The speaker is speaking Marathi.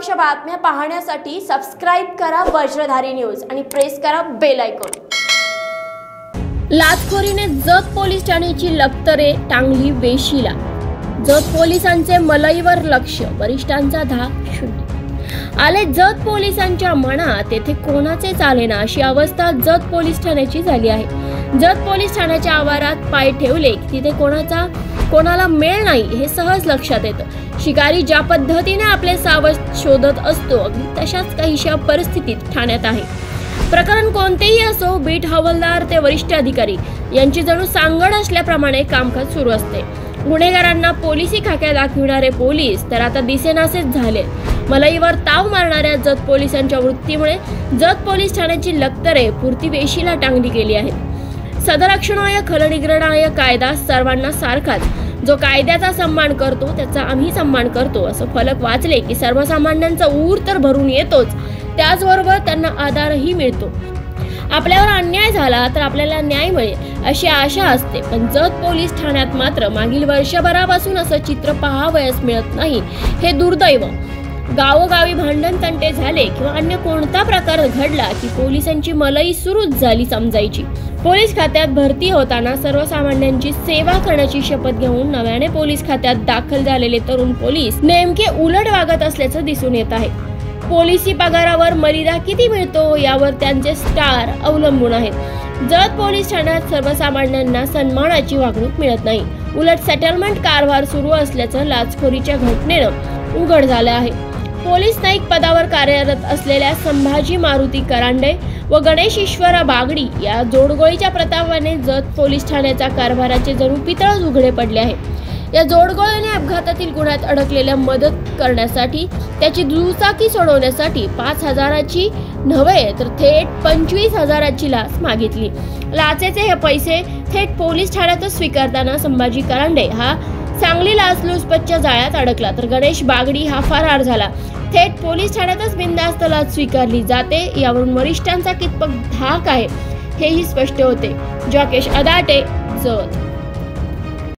निष्पक्ष बातम्या पाहण्यासाठी सबस्क्राईब करा वज्रधारी न्यूज आणि प्रेस करा बेल आयकॉन लाचखोरीने जत पोलीस ठाण्याची लक्तरे टांगली वेशीला. जत पोलिसांचे मलईवर लक्ष वरिष्ठांचा धाक शून्य. आले जत पोलिसांच्या मनात येथे कोणाचे चालेना अशी अवस्था जत पोलीस ठाण्याची झाली आहे. जत पोलीस ठाण्याच्या आवारात पाय ठेवले की तिथे कोणाचा कोणाला मेळ नाही हे सहज लक्षात येतं. शिकारी ज्या पद्धतीने आपले सावज शोधत असतो अगदी तशाच काहीशा परिस्थितीत ठाण्यात आहे. प्रकरण कोणतेही असो बीट हवालदार ते वरिष्ठ अधिकारी यांची जणू सांगड असल्याप्रमाणे कामकाज सुरू असते. गुन्हेगारांना पोलिसी खाक्या दाखविणारे पोलीस तर आता दिसेनासेच झाले. मलईवर ताव मारणाऱ्या जत पोलिसांच्या वृत्तीमुळे जत पोलीस ठाण्याची लक्तरे पुरती वेशीला टांगली गेली आहे सदरक्षणाय खलनिग्रहणाय कायदा सर्वांना सारखाच. जो कायद्याचा सन्मान करतो त्याचा आम्ही सन्मान करतो असं फलक वाचले की सर्वसामान्यांचा ऊर तर भरून येतोच. त्याचबरोबर त्यांना आधारही मिळतो. आपल्यावर अन्याय झाला तर आपल्याला न्याय मिळेल अशी आशा असते. पण जत पोलीस ठाण्यात मात्र मागील वर्षभरापासून असं चित्र पाहावयास मिळत नाही हे दुर्दैव. गावोगावी भांडण तंटे झाले किंवा अन्य कोणता प्रकार घडला की पोलिसांची मलई सुरूच झाली समजायची. पोलीस खात्यात भरती होताना सर्वसामान्यांची सेवा करण्याची शपथ घेऊन नव्याने पोलीस खात्यात दाखल झालेले तरुण पोलीस नेमके उलट वागत असल्याचं दिसून येत आहे. पोलिसी पगारावर मर्यादा किती मिळतो यावर त्यांचे स्टार अवलंबून आहेत. जत पोलीस ठाण्यात सर्वसामान्यांना सन्मानाची वागणूक मिळत नाही. उलट सेटलमेंट कारभार सुरू असल्याचं लाचखोरीच्या घटनेनं उघड झालं आहे. पोलीस नाईक पदावर कार्यरत असलेल्या संभाजी मारुती करांडे व गणेश ईश्वर बागडी या जोडगोळीच्या प्रतापाने जत पोलीस ठाण्याच्या कारभाराचे जणू पितळच उघडे पडले आहे. या जोडगोळीने अपघातातील गुन्ह्यात अडकलेल्या मदत करण्यासाठी त्याची दुचाकी सोडवण्यासाठी पाच हजाराची नव्हे तर थेट पंचवीस हजाराची लाच मागितली. लाचेचे हे पैसे थेट पोलीस ठाण्यातच स्वीकारताना संभाजी करांडे हा सांगली लाचलुचपतच्या जाळ्यात अडकला तर गणेश बागडी हा फरार झाला. थेट पोलीस ठाण्यातच बिंदास्त लाच स्वीकारली जाते यावरून वरिष्ठांचा कितपत धाक आहे हेही स्पष्ट होते. जॉकेश अदाटे जत.